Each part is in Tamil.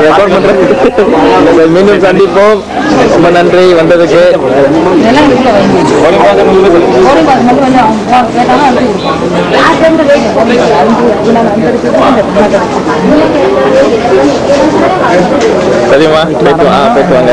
பாருங்க நான் ரெக்கார்ட் பண்றேன் மீண்டும் சந்திப்போம் ரொம்ப நன்றி வந்ததுக்கு சரிம்மா போயிட்டு வா ஆ, போயிட்டு வாங்க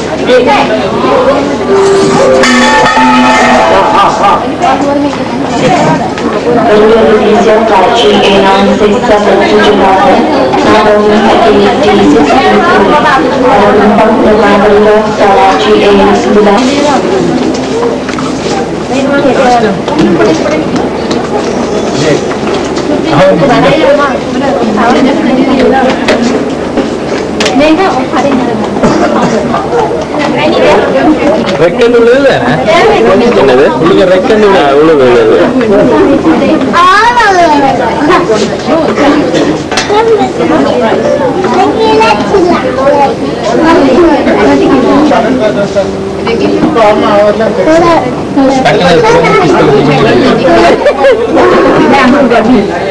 The real museum by G. A967 Hãy subscribe cho kênh Ghiền Mì Gõ Để không bỏ lỡ những video hấp dẫn உழுது உழுது கேட் நம்பர் எல்லாம் அவங்க பார்த்தாங்க கேட் நம்பர் அவனுக்கு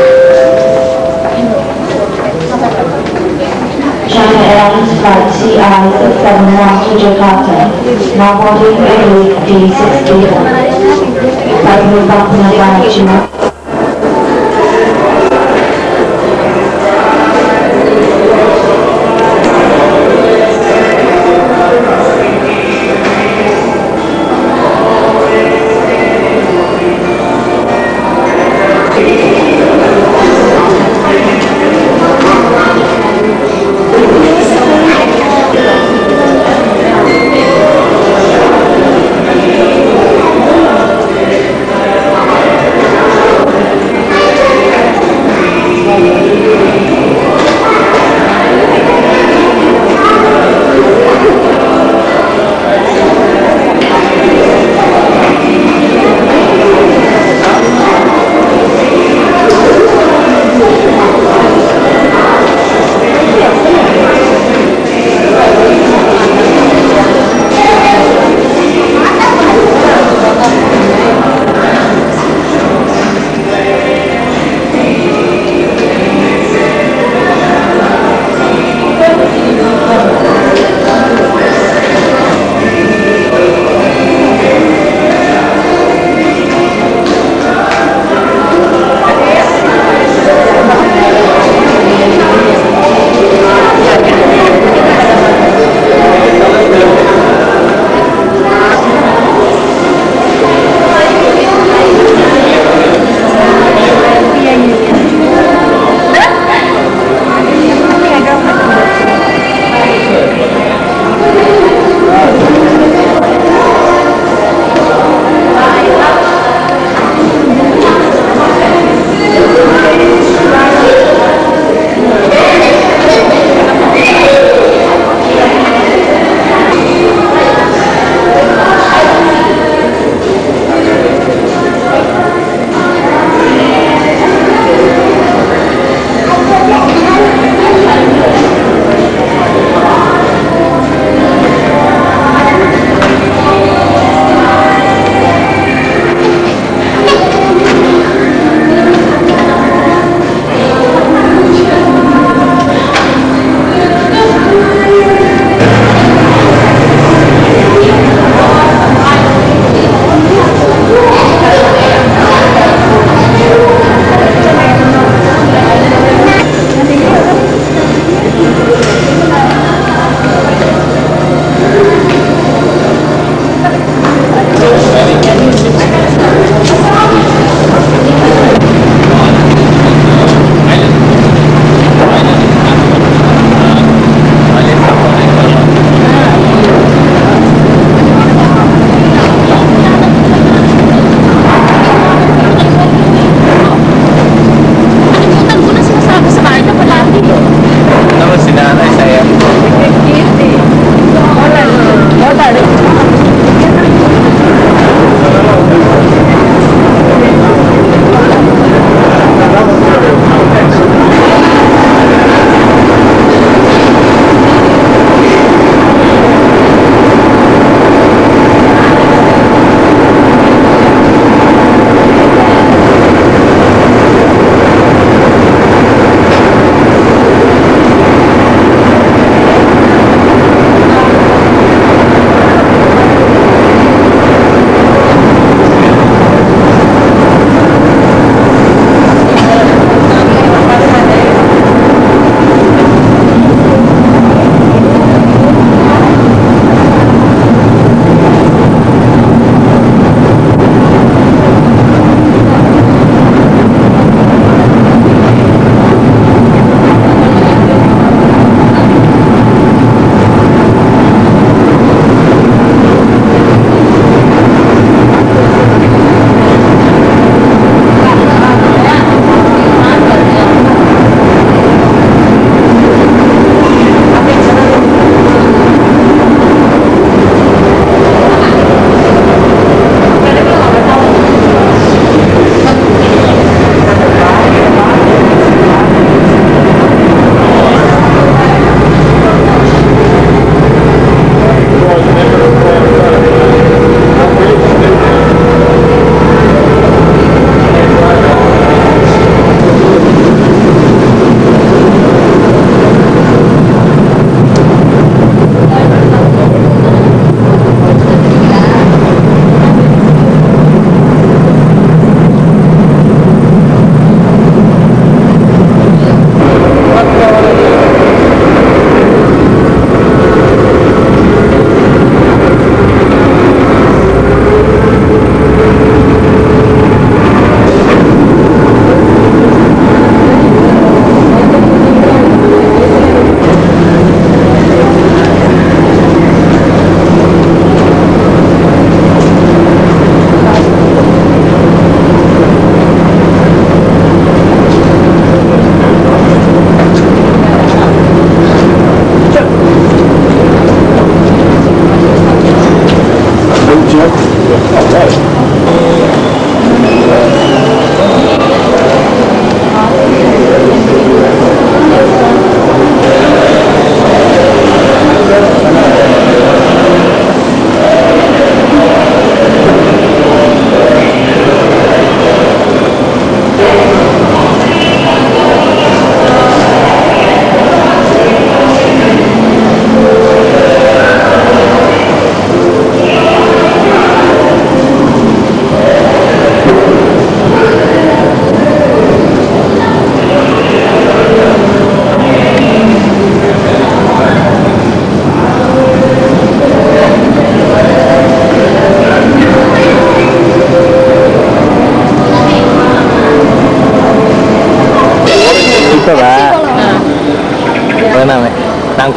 Airlines Flight CI671 to Jakarta, now boarding the 66 Flight will back in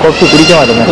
coffee കുടിക്കാൻ വരുന്നത്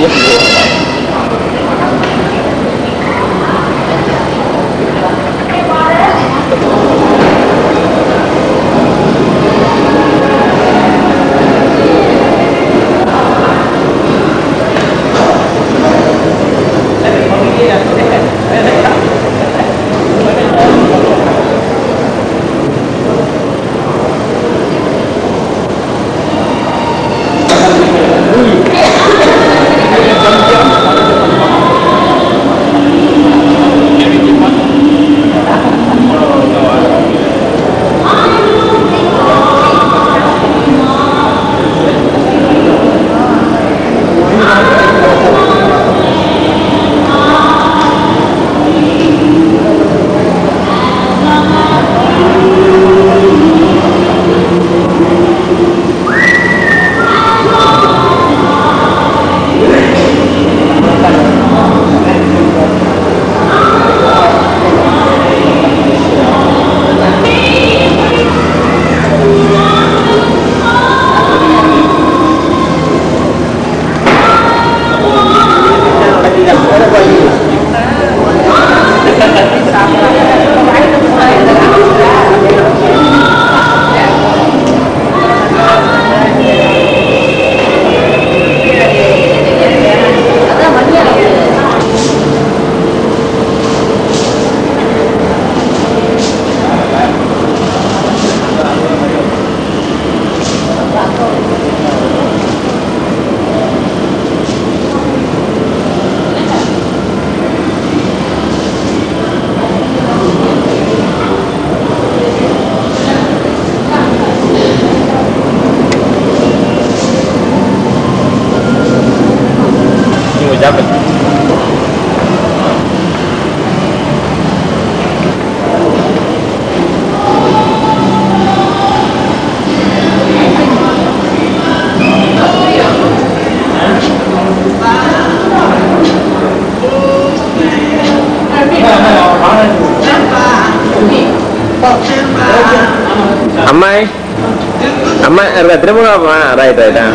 apa đây đây đây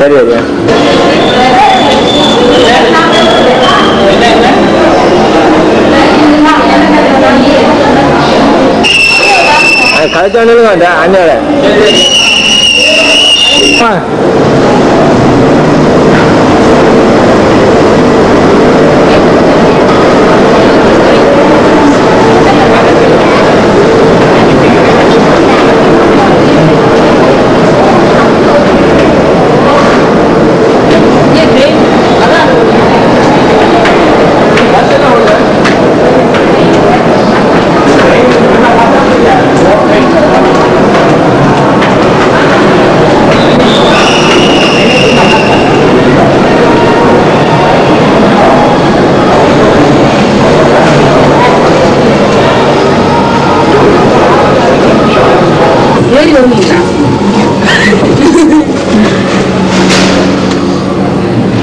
đây được chưa? anh khởi cho nó luôn đã anh nhớ đấy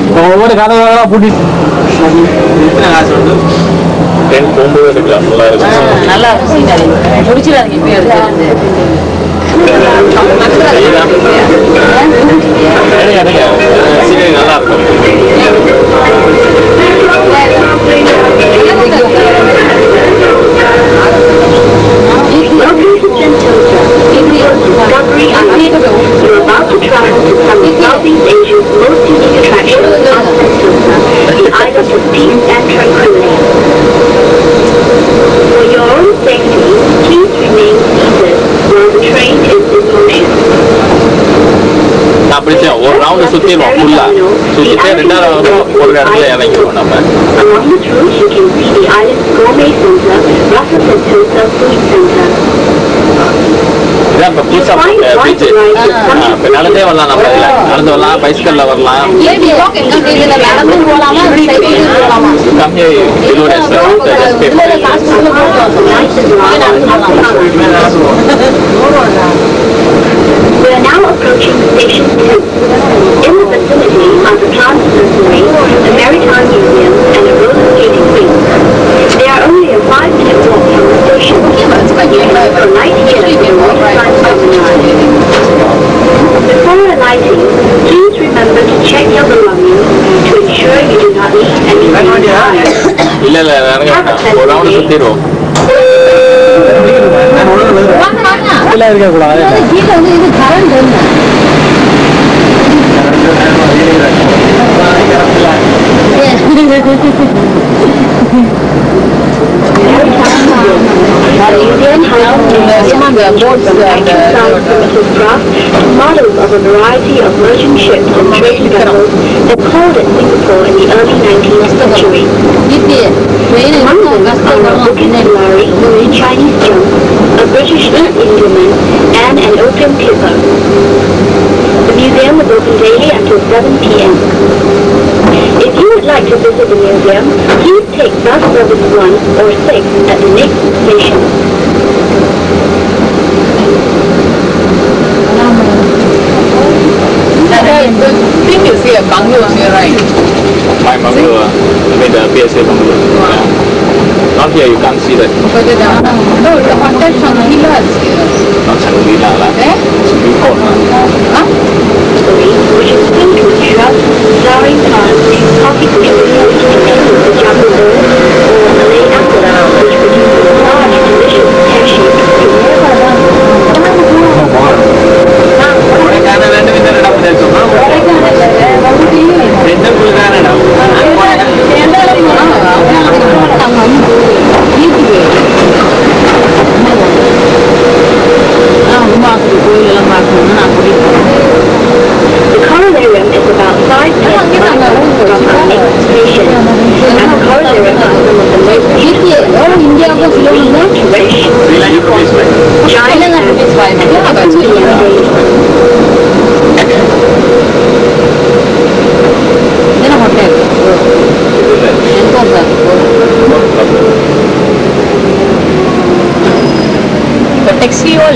நல்லா ஒவ்வொரு நல்லா இருக்கும். சீனரி முடிச்சிடாதீங்க இப்பயே எடுத்து சீனரி நல்லா இருக்கும் You're about to travel to some of Southeast Asia's most unique attractions on Sentosa, the island of peace and tranquility. For your own safety, please remain seated while the train is in motion. நான் பிடிச்சேன் ஒரு ரவுண்டு சுத்திடுவோம் ஃபுல்லா சுத்திட்டு ரெண்டாவது round ஒரு இடத்துல இறங்கிடுவோம் நம்ம Along this route, you can see the island's gourmet center, Rasa Sentosa Food Center. இதான் இப்ப புதுசா பீச்சு இப்ப நடந்தே வரலாம் நம்ம இதுல. நடந்து வரலாம் பைஸ்கல்ல வரலாம். கம்மி இதோட We are now approaching Station 2. In the vicinity are the Plants Before alighting, please remember to check your belongings to ensure you do not leave anything behind. இல்ல இருக்க கூடாது இது கரண்ட் என்ன current At the of models of a variety of merchant ships and trade vessels called in the early 19th century. A a Chinese junk, a British East Indiaman, and an. The museum is open daily until 7 p.m. If you to visit the museum, please take bus service 1 or 6 at the next station. thing is here, bungalow here, right? My bungalow, I mean the PSA bungalow. Yeah. Not here, you can't see that. But the, no, the hotel Shangri-La is here. Not Shangri-La lah. Eh? It's a new call. Huh? which is Flowering plants in tropical areas in the jungle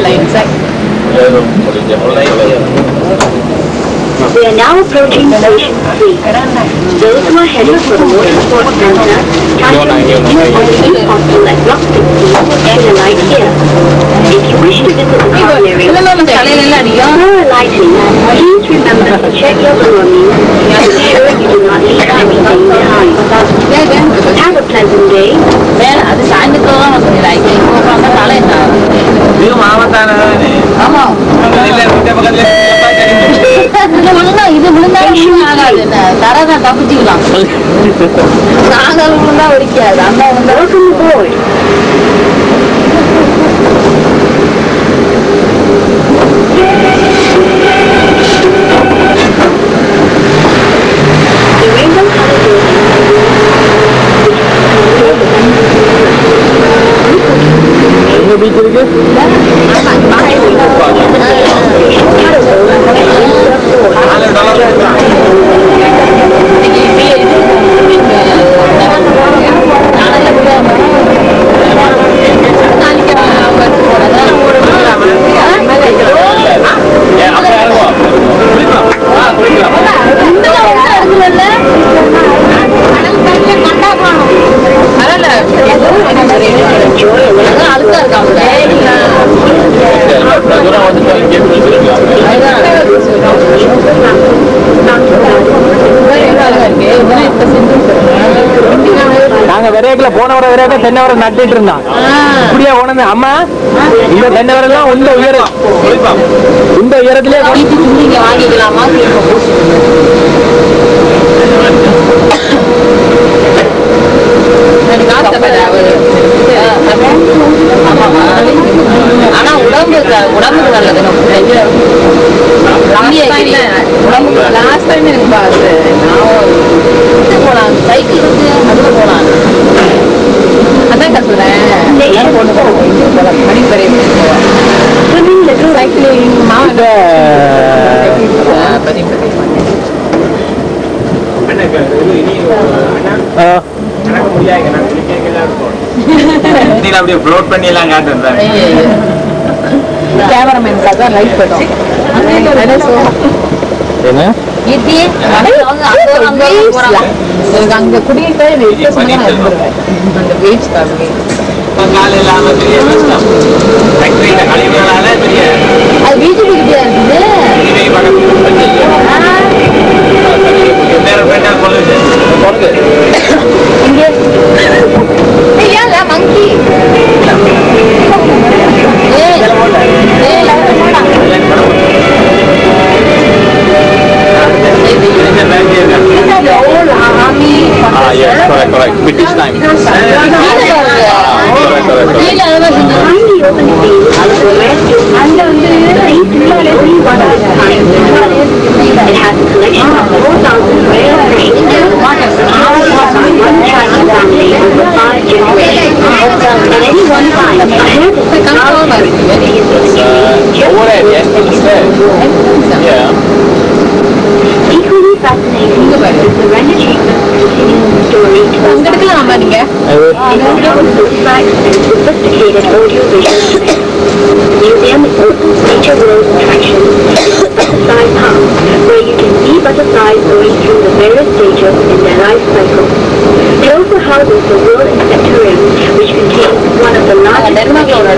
line. We are now approaching Station 3. Those who are heading for the Motorsport Center, Titan Viewpoint Hostel at Block 16 should alight here. If you wish to visit the car area, before alighting, please remember to check your belongings and ensure you do not leave anything behind. Have a pleasant day. ஐயோ ஆமா. இது விழுந்தா இது விழுந்தா ஆகாது. தரதான் தப்பிச்சுக்கலாம். நாங்கள் விழுந்தா ஒடிக்காது அந்த விழுந்தா போய் बीच के போன வர விரையக்க தென்னை வர நட்டுட்டு இருந்தான். இப்படியே உணர்ந்து அம்மா இந்த தென்னை வரலாம் இந்த உயரம். இந்த உயரத்திலே நீங்க வாங்கிக்கலாமா ஆனா உடம்பு உடம்புக்கு நல்லது உடம்புக்கு லாஸ்ட் டைம் எனக்கு நான் போலாம் சைக்கிள் இருக்கு அதுல போலாம் மணிப்பறை அப்படியே ப்ளோட் பண்ணி எல்லாம் காட்டுறேன் தான் லைட் என்ன எனக்கு அங்க குடியிருக்க அந்த நான் இருந்துருவேன் கால் இல்லாம பெரிய கஷ்டம் ஃபேக்டரியில கழிவுனால பெரிய அது வீட்டுக்கு கிட்டே இருக்குது இதை படம் பேர பேட்டா கொள்ளுது கொள்ளுது இங்கே இல்லையா மங்கி All army. Ah yes, correct, correct. British time. It's uh, what at? Yes, Yeah fascinating. Is the rendition of the preceding story told with uh, facts and sophisticated audio-visual effects. The museum is open nature world attraction. Butterfly Park, where you can see butterflies going through the various stages in their life cycle. Also houses the World Insectarium, which contains one of the largest டென்மார்க்ல ஒரு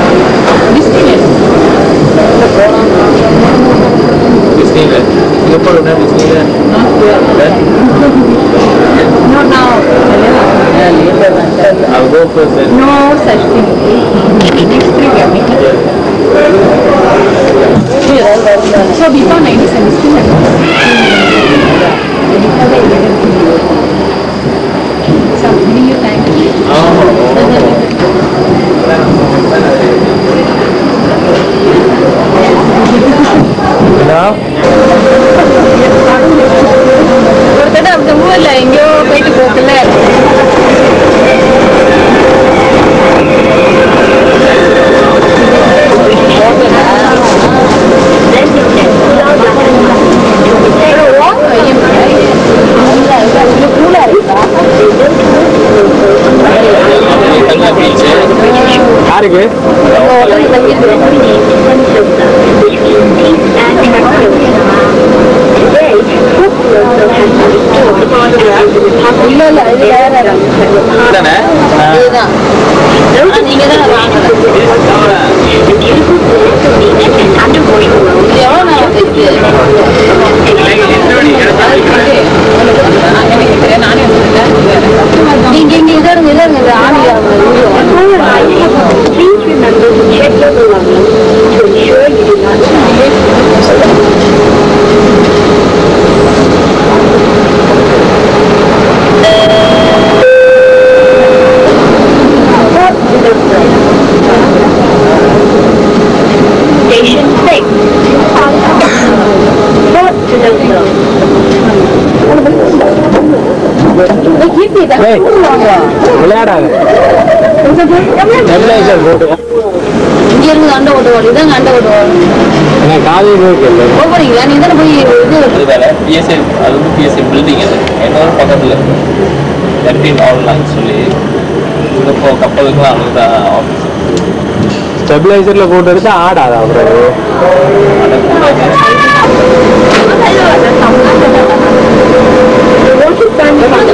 No such விளையாடாத. இங்க இருந்து அண்டை ஓட்டுவாள் இதாங்க அண்டை ஓட்டுவாள் எனக்கு காலையில் இருக்கு போறீங்களா? நீ தானே போய் இது பிஎஸ்ஏ அது வந்து பிஎஸ்ஏ பில்டிங் அது. என்னோட பக்கத்தில். எர்டின் ஆன்லைன் சொல்லி இங்கே இப்போ கப்பலுக்குலாம் அங்கே தான் ஆஃபீஸ் ஸ்டெபிளைசர்ல போட்டு எடுத்தா ஆடாது அப்புறம் அது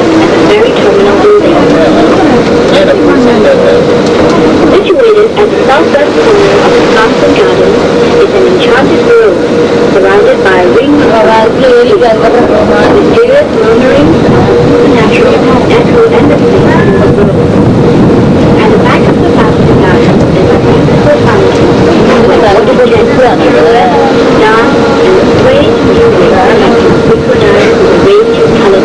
Situated at the southwest corner of the Wisconsin Garden is an enchanted grove surrounded by rings of mysterious murmurings of supernatural echo and the in the grove. At the back of the fountain garden is a beautiful fountain with water gentle down and the sway music which records the waves of color.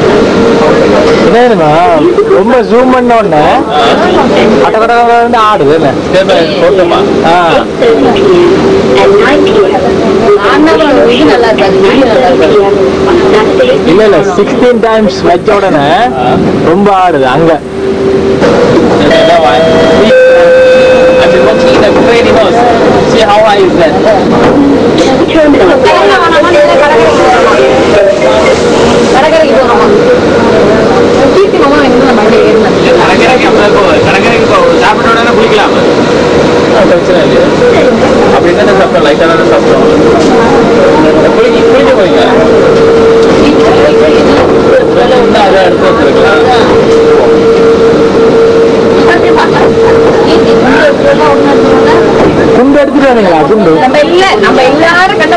ரொம்ப ஜூம் பண்ண உடனே வந்து ஆடுது என்ன போட்டோமா ஆ 8.30 p.m. and 9 p.m. ஆனா இது நல்லா இருக்காது வீடியோ நல்லா இருக்காது p.m. on Saturday இல்ல இல்ல சிக்ஸ்டீன் டைம்ஸ் வச்ச உடனே ரொம்ப ஆடுது அங்க. See how high is that? போகணுமா கீர்த்தி மாமா எங்க நம்ம வண்டி ஏறினது கடற்கரைக்கு அப்ப இப்போ கடற்கரைக்கு இப்போ சாப்பிட்ட உடனே குளிக்கலாம் பிரச்சனை இல்லையா. அப்படி என்ன சாப்பிட்டோம் லைட்டாக தானே சாப்பிட்டோம் குளிக்க குளிக்க போறீங்க அதை எடுத்து வச்சிருக்கலாம். குண்டு எடுத்துட்டு வந்தீங்களா குண்டு. நம்ம இல்ல நம்ம எல்லாரும் கண்ண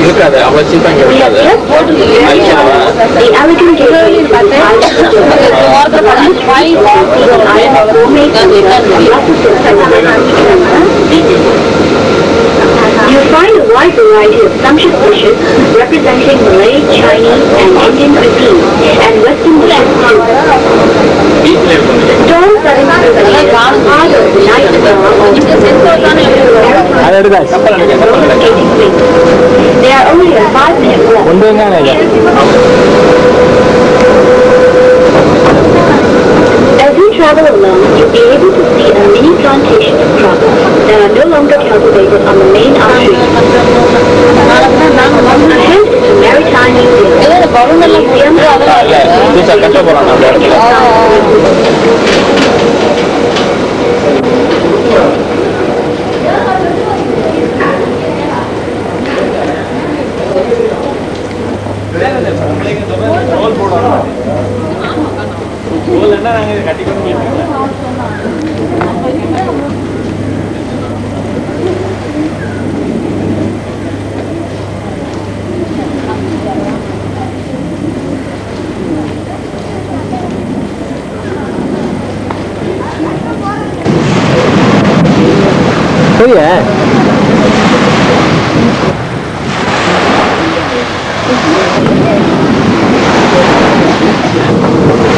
இருக்காது அவ்வளோ சீப்பாக இங்கே இருக்காது அழிக்கிறவா The provide a wide variety of sumptuous dishes representing Malay, Chinese, and Indian cuisine, and Western dishes too. They are only a five-minute walk. Travel alone, you'll be able to see a mini plantation of crops that are no longer cultivated on the main artery. Ahead is a Maritime Museum. museum எல்லாம் Museum இல்ல டீச்சர் கட்ட போகிறாங்க அந்த இடத்துல சரியா அண்ணா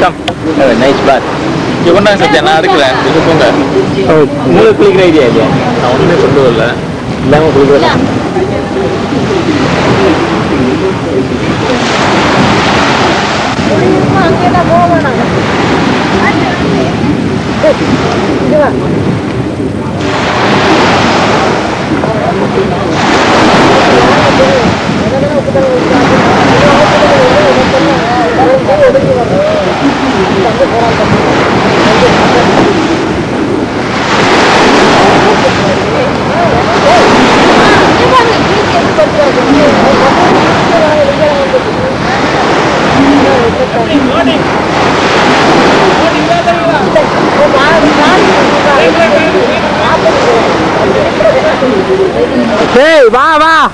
Come nice bath இங்கே கொண்டாங்க சத்யா நான் இருக்கிறேன் இது போங்க உங்களுக்கு குளிக்கிற ஐடியா இல்லையா? நான் ஒன்றுமே கொண்டு வரல. இல்லாம குளிக்கிற वाह वाह वा।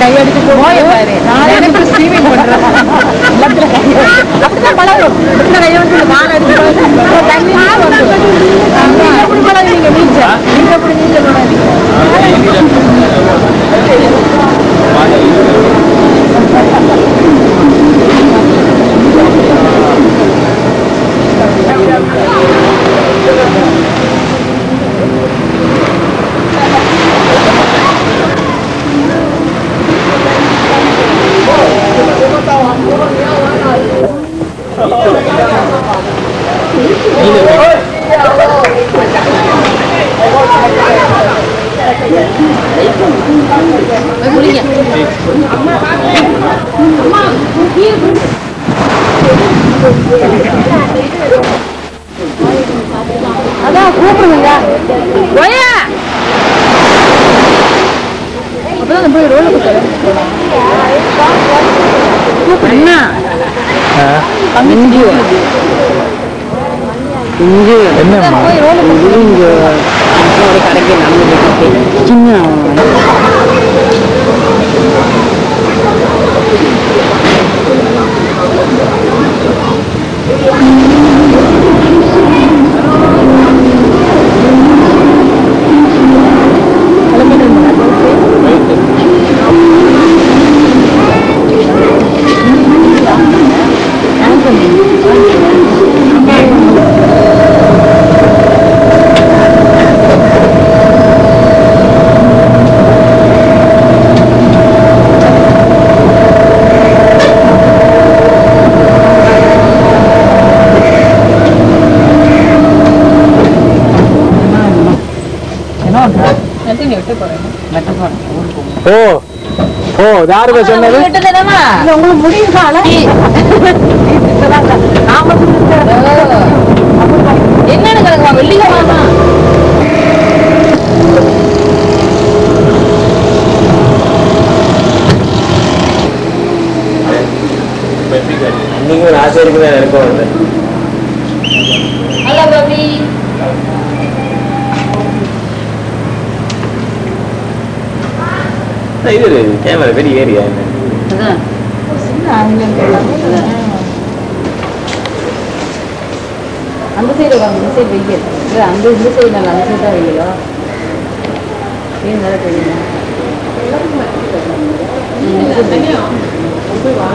கையடிச்சு போய் நான் எனக்கு ஸ்ட்ரீமிங் பண்றேன் எல்லாத்துல அப்படிதான் பழகும் கையடிச்சு நான் அடிச்சு தண்ணி எப்படி பழகுவீங்க நீச்சல் நீங்க எப்படி என்னம்மா போய் ரோல இங்கே கடைக்கு நடந்து சின்ன ஓ ஓ தாருக சொன்னது உங்களுக்கு முடியும் என்னன்னு வெள்ளிக்கிழமை ஒரு ஆசை இருக்குதான் எனக்கும் வந்து? ஹலோ பாபி இது கேமரா பெரிய ஏரியா அந்த சைடு வாங்க இந்த சைடு வெயில் இல்லை அந்த இந்த சைடு நல்லா அந்த சைடு தான் வெயிலோ ஏன் வேலை தெரியுமா ஆ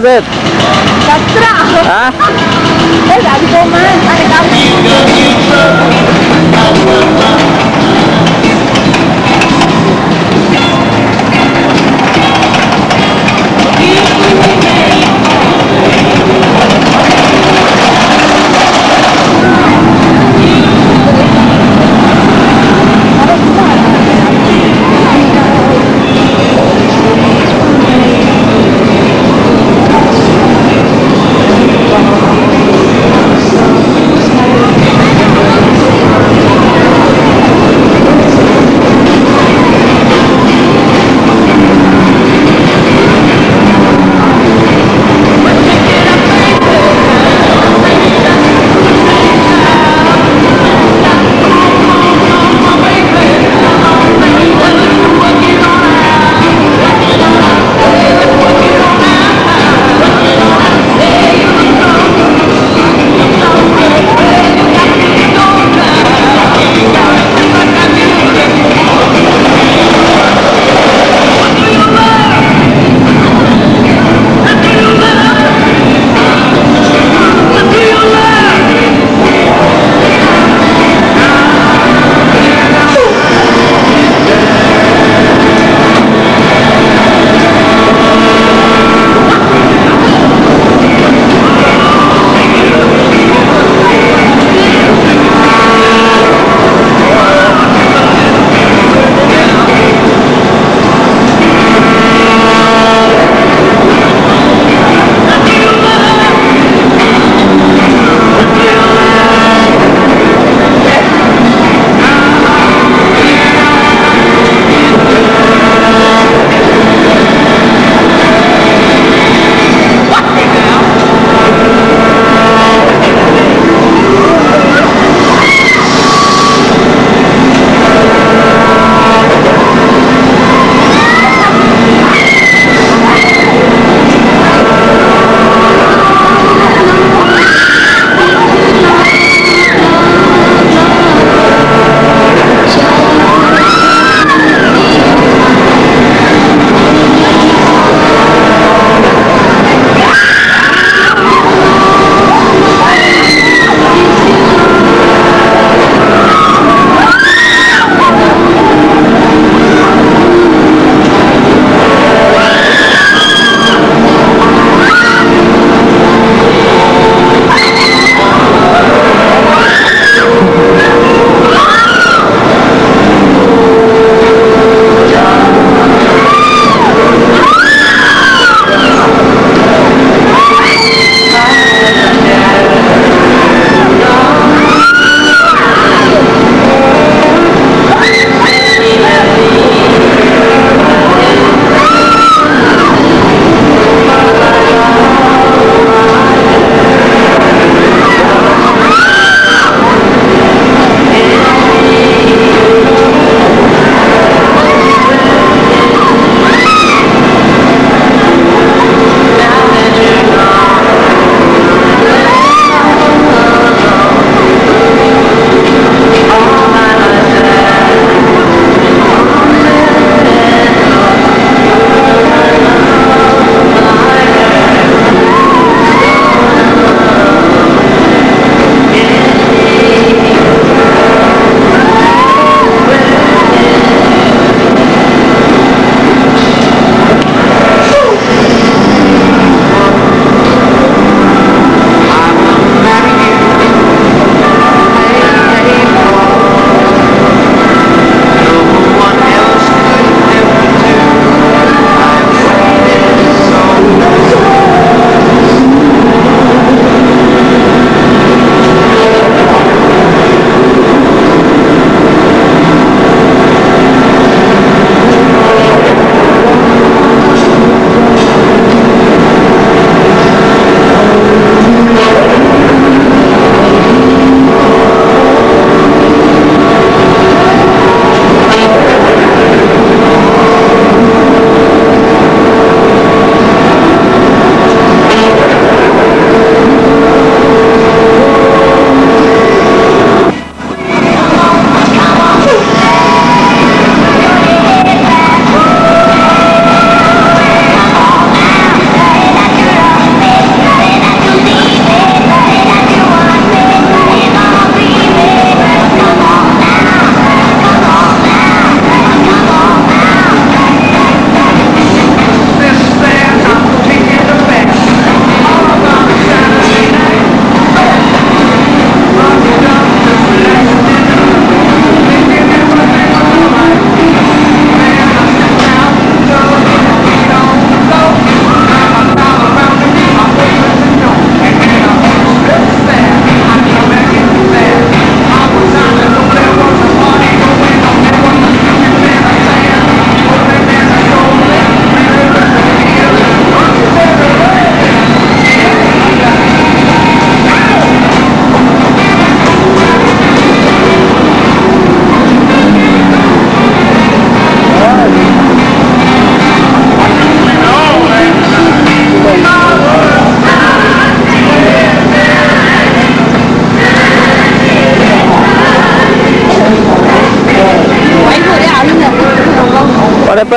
Was it?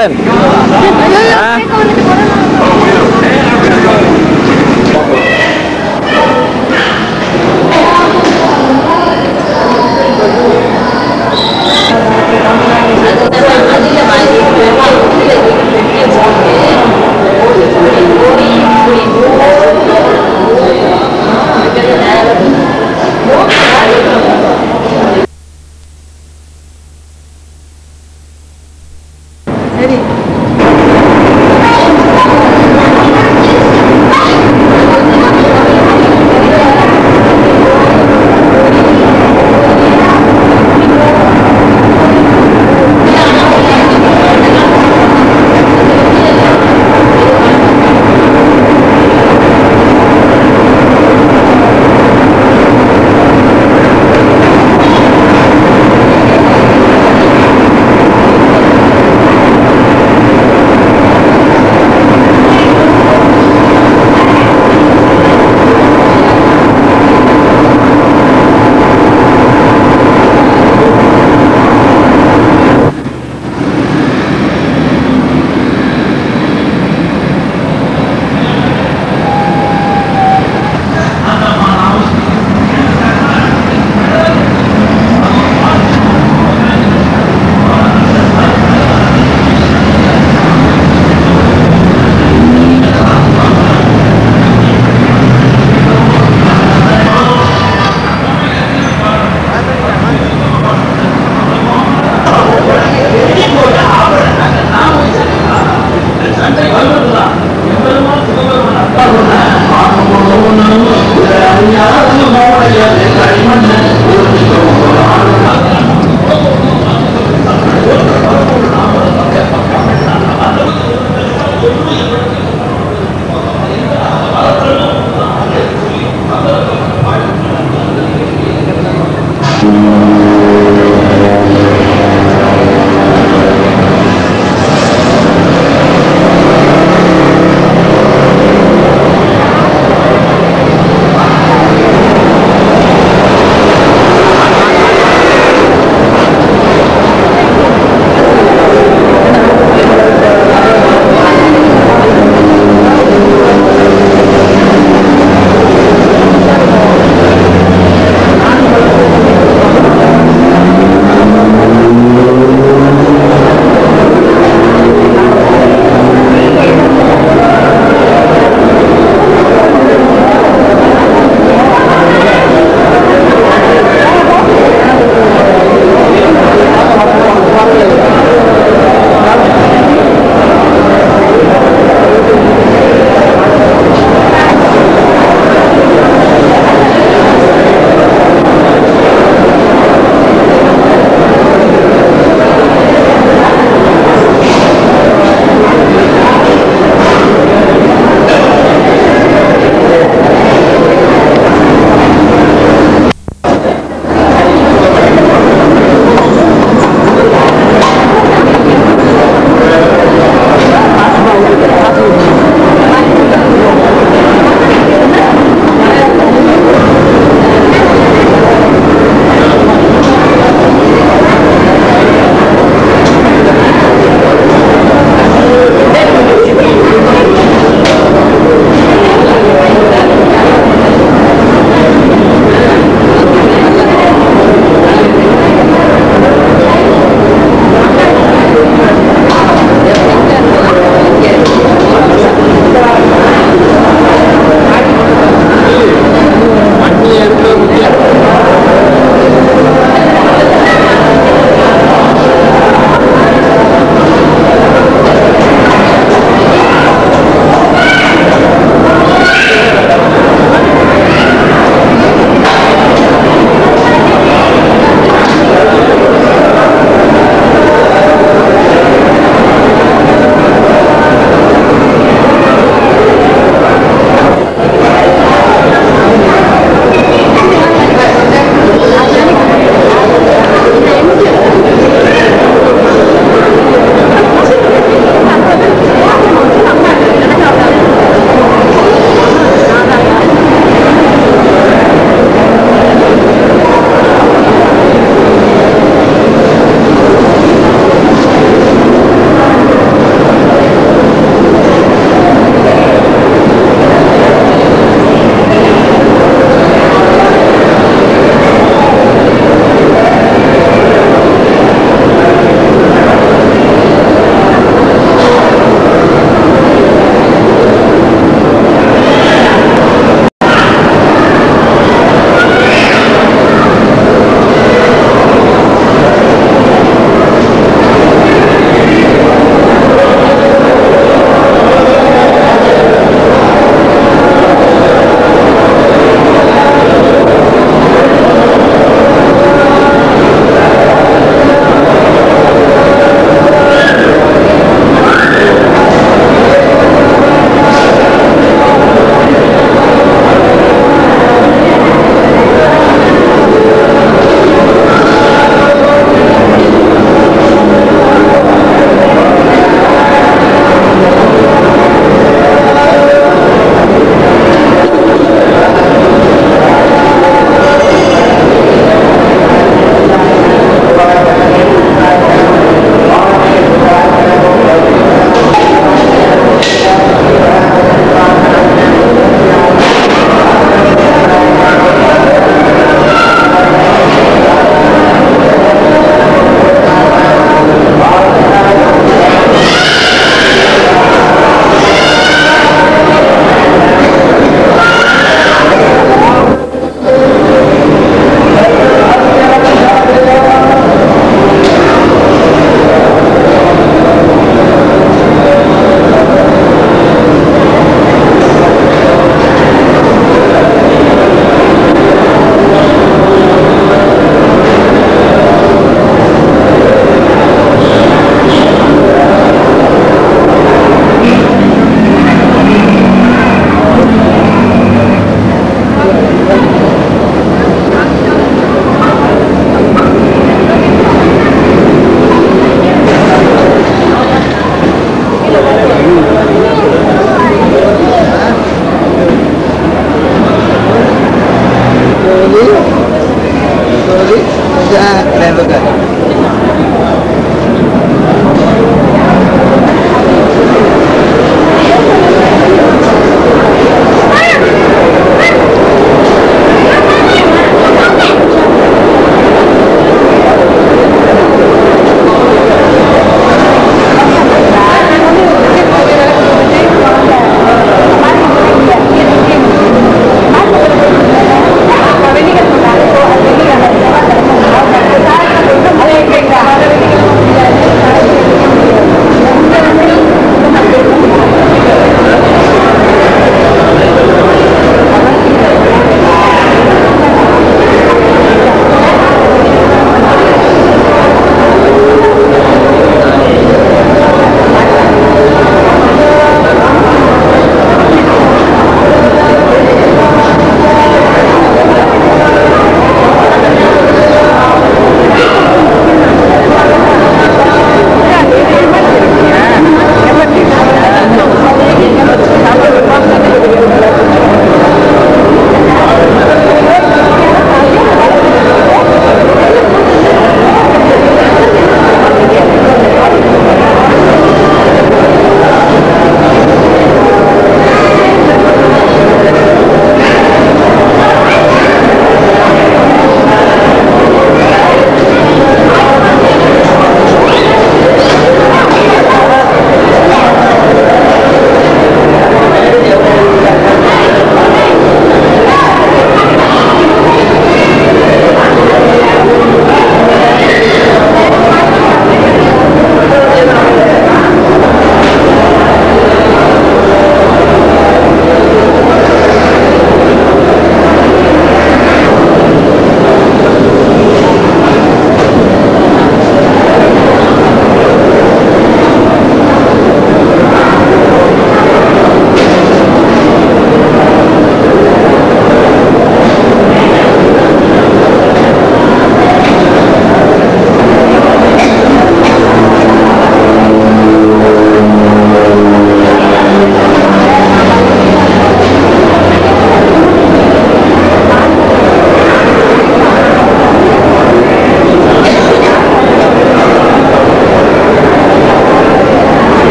বলেন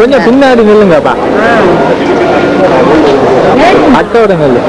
கொஞ்சம் பின்னாடி நில்லுங்கப்பா. அட்டோட நெல்லு.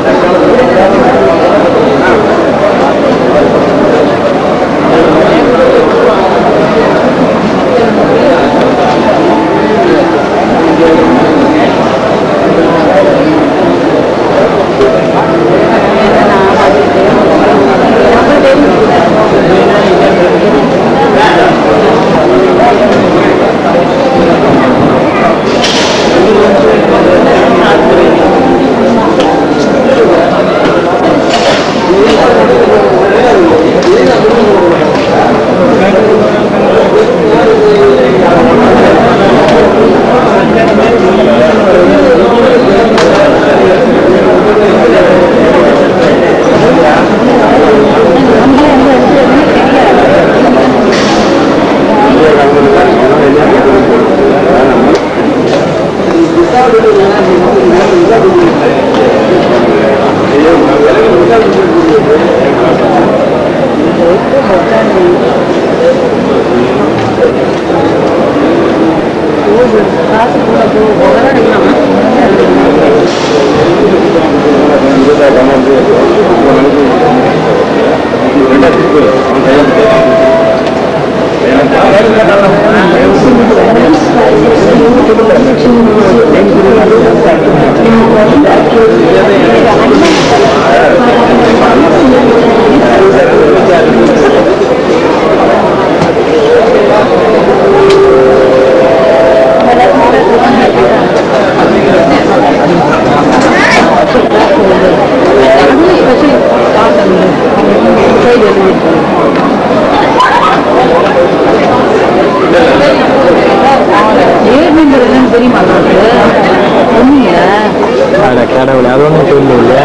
கடவுளே அது ஒன்றும் சொல்லல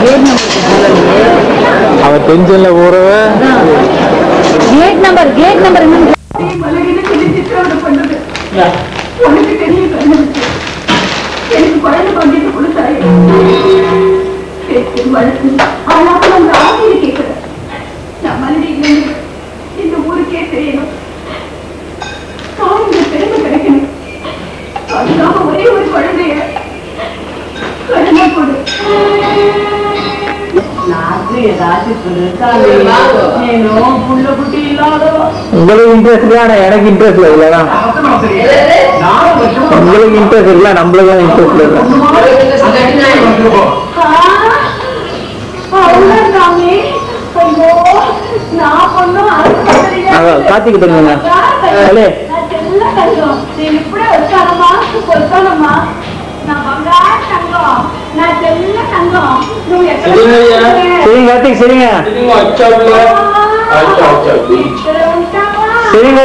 கேட் நம்பர் அவர் டென்ஷன்ல போறவ கேட் நம்பர் கேட் நம்பர் என்னன்னு உங்களுக்கு இன்ட்ரெஸ்ட் இருக்குல்ல நம்மளுக்கும் இன்ட்ரெஸ்ட் இருக்கும் கார்த்திக் பண்ணுங்க சரிங்க கார்த்திக் சரிங்க. சரிங்க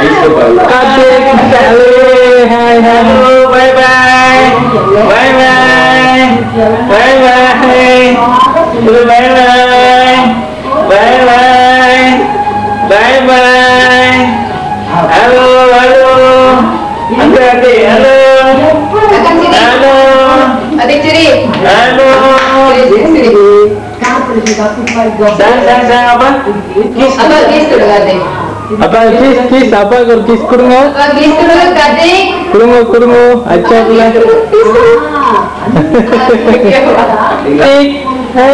Kade kita leh, hai hai. Bye bye, bye bye, bye bye, bye bye, bye bye, bye bye. Halo halo, ada adik halo. Halo. Adik ciri. Halo. Ciri. Dan dan dan apa? Apa kiss tuh adik? அப்ப கிஸ் கிஸ் அப்பாவுக்கு ஒரு கிஸ் கொடுங்க கொடுங்க கொடுங்க அச்சா பிள்ளை ஹே ஹே